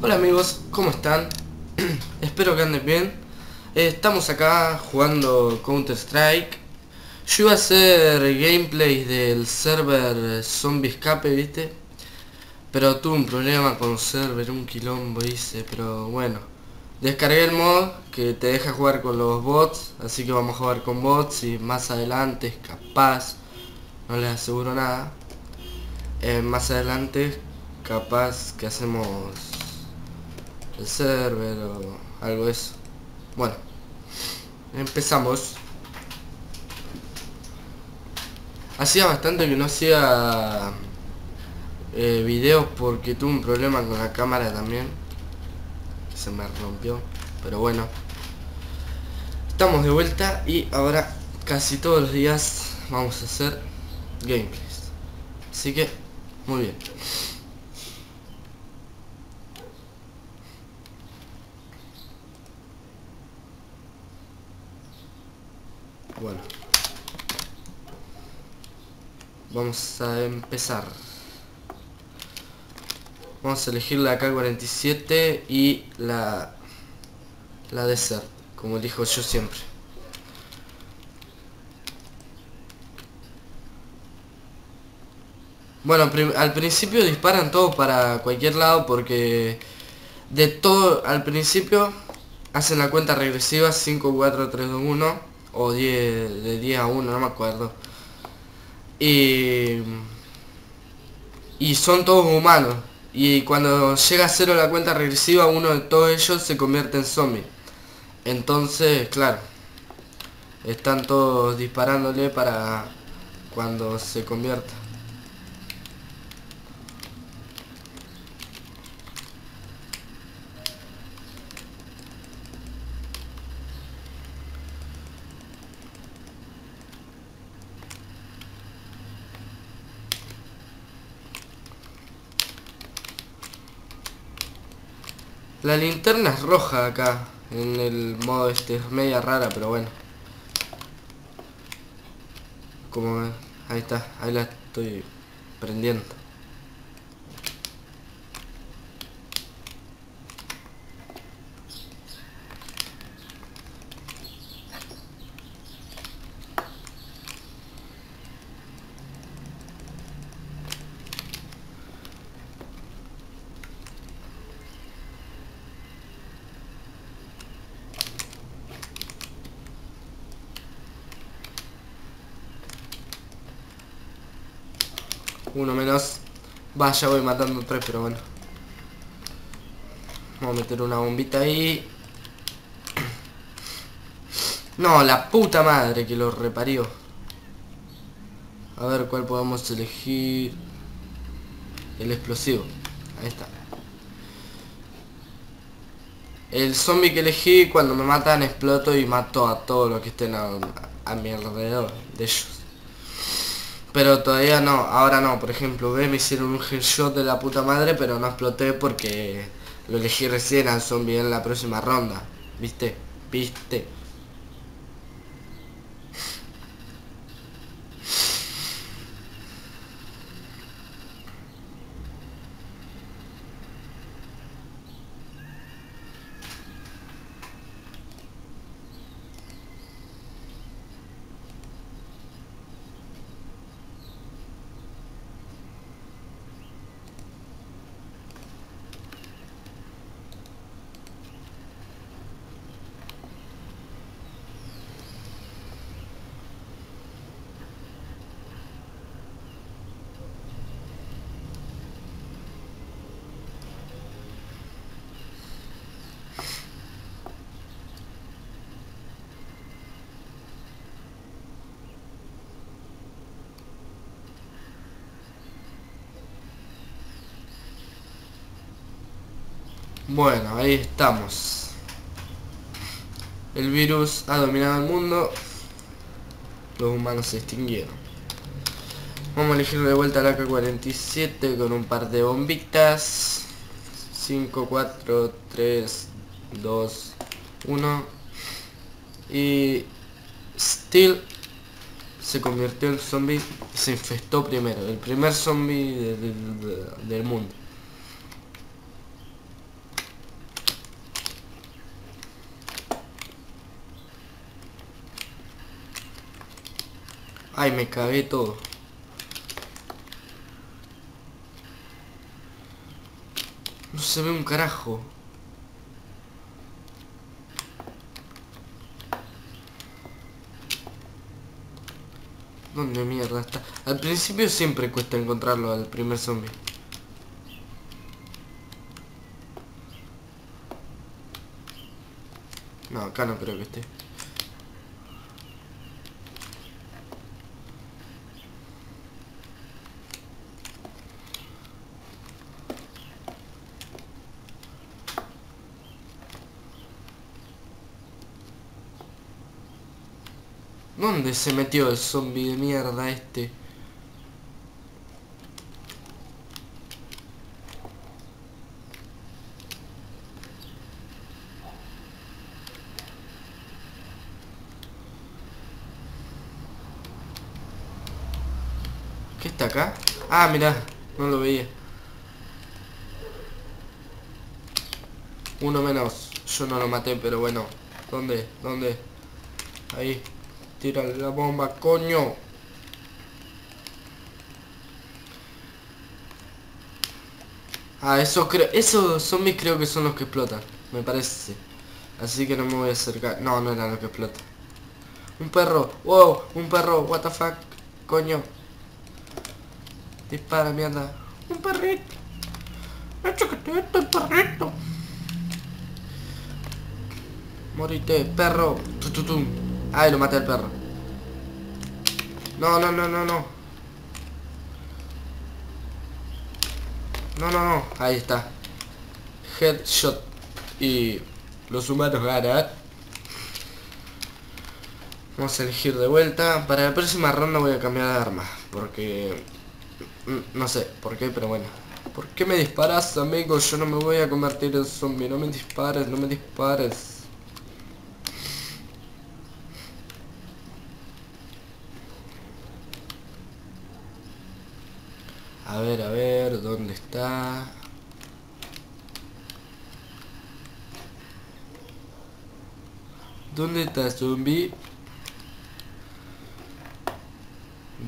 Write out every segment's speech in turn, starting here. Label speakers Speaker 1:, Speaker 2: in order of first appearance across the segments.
Speaker 1: Hola amigos, ¿cómo están? Espero que anden bien. Eh, estamos acá jugando Counter Strike. Yo iba a hacer gameplay del server Zombie Escape, ¿viste? Pero tuve un problema con server, un quilombo hice, pero bueno. Descargué el mod que te deja jugar con los bots, así que vamos a jugar con bots y más adelante, capaz, no les aseguro nada. Eh, más adelante, capaz que hacemos el server o algo de eso. Bueno, empezamos. Hacía bastante que no hacía eh, videos porque tuve un problema con la cámara también. Se me rompió. Pero bueno. Estamos de vuelta y ahora casi todos los días vamos a hacer gameplays. Así que, muy bien. Bueno. Vamos a empezar. Vamos a elegir la K-47 y la la Desert, como dijo yo siempre. Bueno, al principio disparan todos para cualquier lado porque de todo al principio hacen la cuenta regresiva 5, 4, 3, 2, 1 o 10, de 10 a 1, no me acuerdo. Y, y son todos humanos. Y cuando llega a cero la cuenta regresiva, uno de todos ellos se convierte en zombie. Entonces, claro, están todos disparándole para cuando se convierta. La linterna es roja acá, en el modo este, es media rara, pero bueno. Como ahí está, ahí la estoy prendiendo. Uno menos. Vaya, voy matando tres, pero bueno. Vamos a meter una bombita ahí. No, la puta madre que lo reparió. A ver cuál podemos elegir. El explosivo. Ahí está. El zombie que elegí cuando me matan exploto y mato a todo lo que estén a, a mi alrededor de ellos. Pero todavía no, ahora no, por ejemplo, ve, me hicieron un headshot de la puta madre, pero no exploté porque lo elegí recién al zombie en la próxima ronda. ¿Viste? ¿Viste? Bueno, ahí estamos. El virus ha dominado el mundo. Los humanos se extinguieron. Vamos a elegir de vuelta la AK-47 con un par de bombitas. 5, 4, 3, 2, 1. Y Steel se convirtió en zombie se infestó primero. El primer zombie del mundo. Ay, me cagué todo. No se ve un carajo. ¿Dónde mierda está? Al principio siempre cuesta encontrarlo al primer zombie. No, acá no creo que esté. ¿Dónde se metió el zombie de mierda este? ¿Qué está acá? Ah, mira, no lo veía. Uno menos. Yo no lo maté, pero bueno. ¿Dónde? ¿Dónde? Ahí. Tira la bomba, coño. Ah, eso creo... Esos zombies creo que son los que explotan. Me parece. Así que no me voy a acercar. No, no eran los que explotan. Un perro. Wow, un perro. What the fuck. Coño. Dispara, mierda. Un perrito. Échate el perrito. Morite, perro. Tututum. Ay, lo maté al perro. No, no, no, no, no. No, no, no. Ahí está. Headshot. Y los humanos ganan. Vamos a elegir de vuelta. Para la próxima ronda voy a cambiar de arma. Porque... No sé por qué, pero bueno. ¿Por qué me disparas, amigo? Yo no me voy a convertir en zombie. No me dispares, no me dispares. A ver, a ver, ¿dónde está? ¿Dónde está zombie?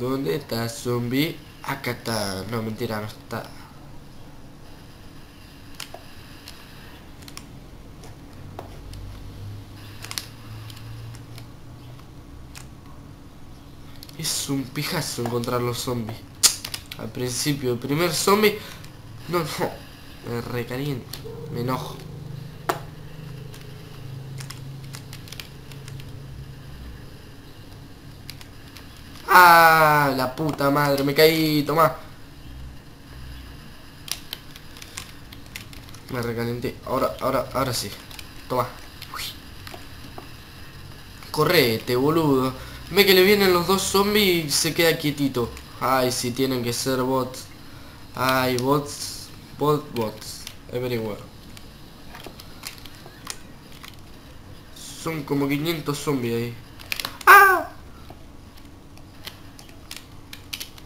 Speaker 1: ¿Dónde está zombie? Acá está. No, mentira, no está. Es un pijazo encontrar los zombies. Al principio, el primer zombie... No, no. Me recaliento. Me enojo. Ah, la puta madre, me caí, toma. Me recalenté. Ahora, ahora, ahora sí. Toma. Correte, boludo. Ve que le vienen los dos zombies y se queda quietito. Ay, si tienen que ser bots. Ay, bots. Bot, bots. Everywhere. Son como 500 zombies ahí. ¡Ah!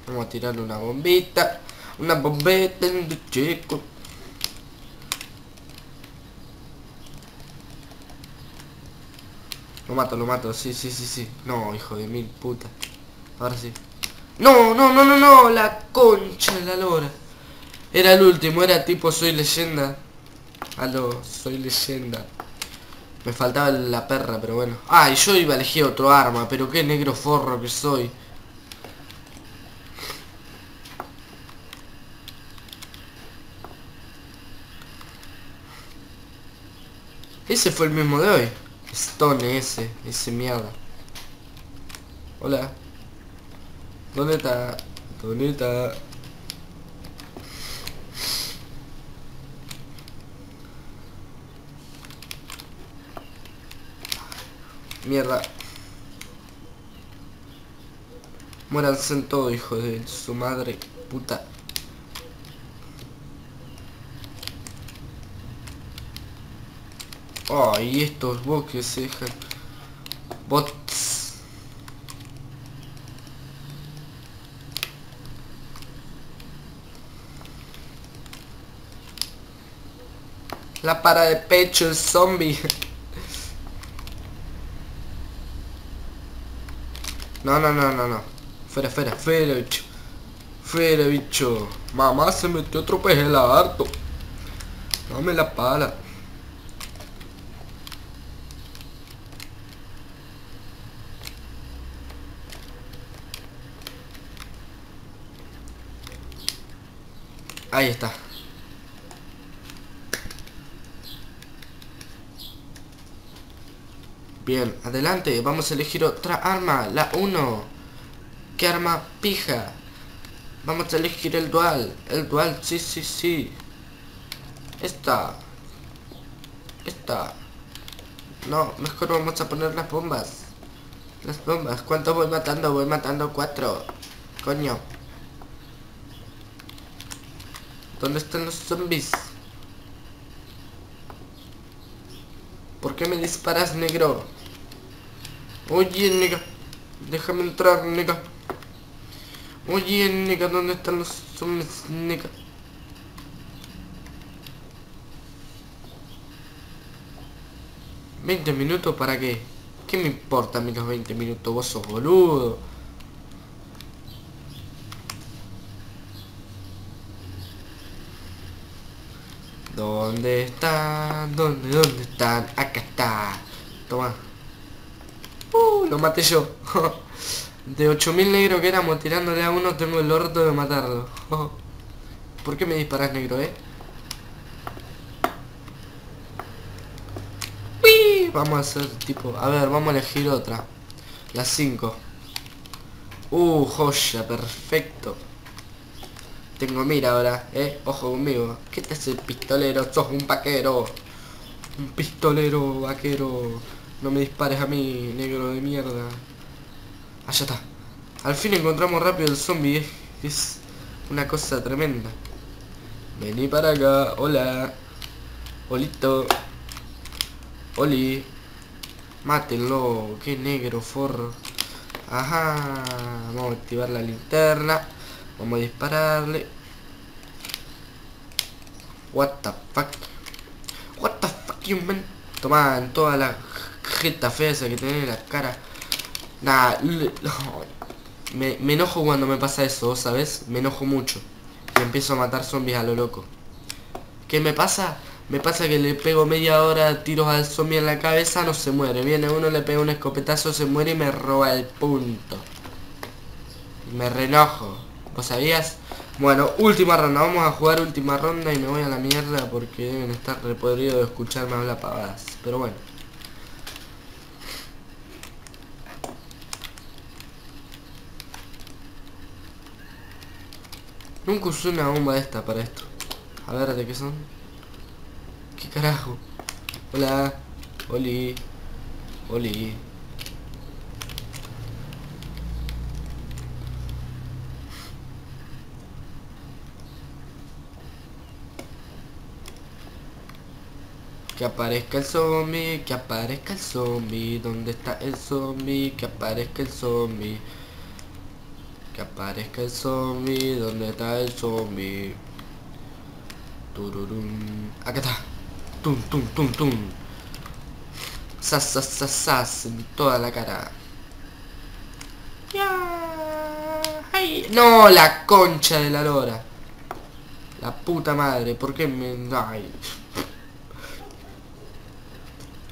Speaker 1: Vamos a tirarle una bombita. Una bombeta en el chico. Lo mato, lo mato. Sí, sí, sí, sí. No, hijo de mil puta. Ahora sí. No, no, no, no, no. La concha la lora. Era el último. Era tipo soy leyenda. Aló, soy leyenda. Me faltaba la perra, pero bueno. Ah, y yo iba a elegir otro arma. Pero qué negro forro que soy. Ese fue el mismo de hoy. Stone ese, ese mierda. Hola. ¿Dónde está? ¿Dónde está? Mierda. Muéranse en todo, hijo de su madre. Puta. Oh, y estos bots que se dejan. Bots. La para de pecho, el zombie. No, no, no, no, no. Fuera, fuera, fuera, bicho. Fuera, bicho. Mamá se metió otro pez el harto. Dame la pala. Ahí está. Bien, adelante, vamos a elegir otra arma, la 1. ¿Qué arma pija? Vamos a elegir el dual, el dual, sí, sí, sí. Esta. Esta. No, mejor vamos a poner las bombas. Las bombas, ¿cuánto voy matando? Voy matando cuatro. Coño. ¿Dónde están los zombies? ¿Por qué me disparas, negro? Oye, nega. Déjame entrar, nega. Oye, nega, ¿dónde están los zombies, nega? ¿20 minutos para qué? ¿Qué me importa a mí los 20 minutos? Vos sos boludo. ¿Dónde están? ¿Dónde, dónde están? Acá está. Toma. Lo maté yo. De 8000 negros que éramos tirándole a uno, tengo el orto de matarlo. ¿Por qué me disparas negro, eh? ¡Uy! Vamos a hacer tipo... A ver, vamos a elegir otra. La 5. Uh, joya, perfecto. Tengo mira ahora, eh. Ojo conmigo. ¿Qué te hace pistolero? Sos un vaquero. Un pistolero vaquero. No me dispares a mí, negro de mierda. Allá está. Al fin encontramos rápido el zombie. eh. Es una cosa tremenda. Vení para acá. Hola. Olito. Oli. Mátenlo. Qué negro, forro. Ajá. Vamos a activar la linterna. Vamos a dispararle. What the fuck? What the fuck you man? Toma en toda la jeta fea esa que tiene en la cara. Nah, me, enojo cuando me pasa eso, ¿sabes? Me enojo mucho. Y empiezo a matar zombies a lo loco. ¿Qué me pasa? Me pasa que le pego media hora tiros al zombie en la cabeza, no se muere. Viene uno, le pega un escopetazo, se muere y me roba el punto. Me renojo. ¿Vos sabías? Bueno, última ronda. Vamos a jugar última ronda y me voy a la mierda porque deben estar repodridos de escucharme hablar pavadas. Pero bueno. Nunca usé una bomba esta para esto. A ver, ¿de qué son? ¿Qué carajo? Hola. Oli. Oli. Que aparezca el zombie, que aparezca el zombie, ¿dónde está el zombie? Que aparezca el zombie. Que aparezca el zombie, ¿dónde está el zombie? Tururum. Acá está. Tum, tum, tum, tum. Sas, sas, sas, sas, en toda la cara. No, la concha de la lora. La puta madre, ¿por qué me... Ay.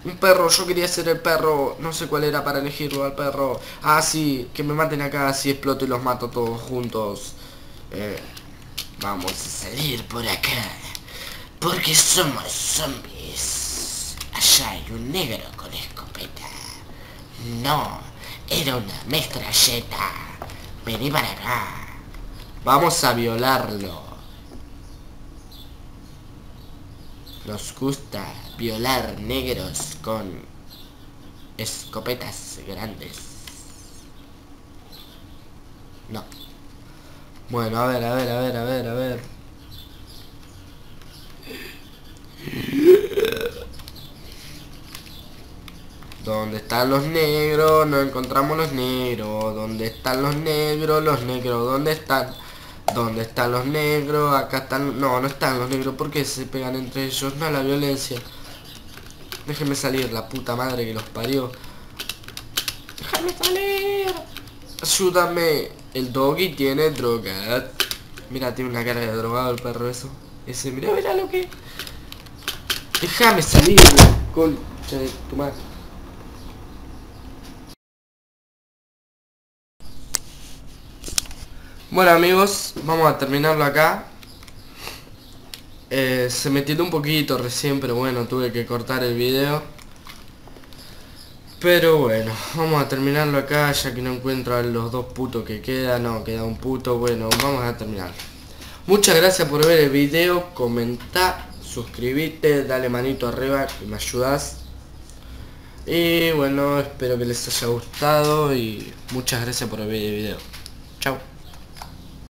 Speaker 1: Un perro, yo quería ser el perro, no sé cuál era para elegirlo al perro. Ah, sí, que me maten acá, así exploto y los mato todos juntos. Eh, vamos a salir por acá, porque somos zombies. Allá hay un negro con escopeta. No, era una metralleta. Vení para acá. Vamos a violarlo. Nos gusta violar negros con escopetas grandes. No. Bueno, a ver, a ver, a ver, a ver, a ver. ¿Dónde están los negros? No encontramos los negros. ¿Dónde están los negros? Los negros, ¿dónde están? ¿Dónde están los negros? Acá están... No, no están los negros. ¿Por qué se pegan entre ellos? No, la violencia. Déjenme salir, la puta madre que los parió. ¡Déjame salir! Ayúdame. El doggy tiene droga. Mira, tiene una cara de drogado el perro eso. Ese, mira, mira lo que... Déjame salir, concha de tu madre. Bueno amigos, vamos a terminarlo acá. Eh, se me tiró un poquito recién, pero bueno, tuve que cortar el video. Pero bueno, vamos a terminarlo acá, ya que no encuentro a los dos putos que quedan. No, queda un puto. Bueno, vamos a terminar. Muchas gracias por ver el video. Comenta, suscríbete, dale manito arriba, que me ayudas. Y bueno, espero que les haya gustado y muchas gracias por ver el video. Chao.